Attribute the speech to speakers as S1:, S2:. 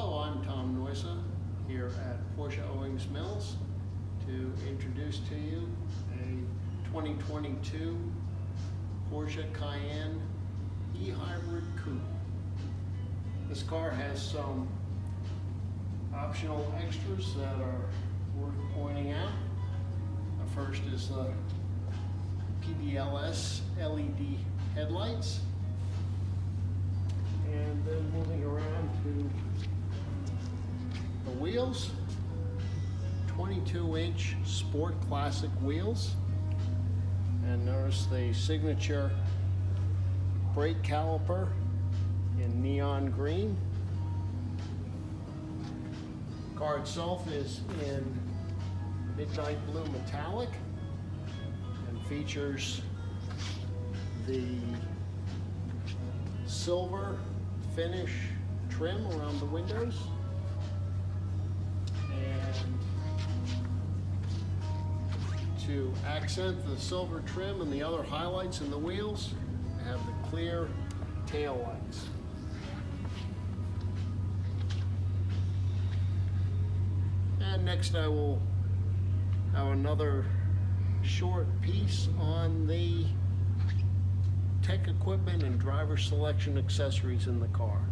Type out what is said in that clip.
S1: Hello, I'm Tom Noisa here at Porsche Owings Mills to introduce to you a 2022 Porsche Cayenne e-hybrid coupe. This car has some optional extras that are worth pointing out. The first is the PDLS LED headlights. And then moving around to the wheels, 22 inch Sport Classic wheels. And notice the signature brake caliper in neon green. Car itself is in midnight blue metallic and features the silver finish trim around the windows. To accent the silver trim and the other highlights in the wheels, I have the clear tail lights. And next I will have another short piece on the tech equipment and driver selection accessories in the car.